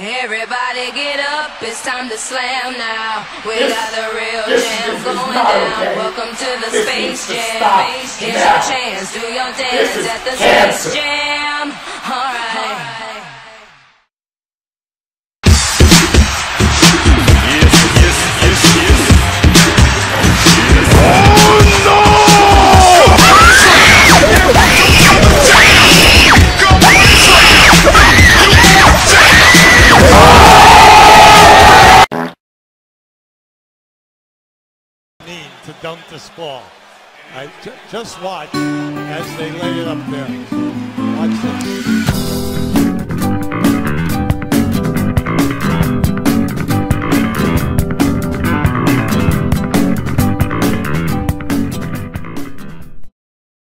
Everybody get up, it's time to slam now. We got the real jam going down. Welcome to the Space Jam. Space, Here's your chance, do your dance at the Space Jam. To dunk this ball. I, just watch as they lay it up there. Watch this.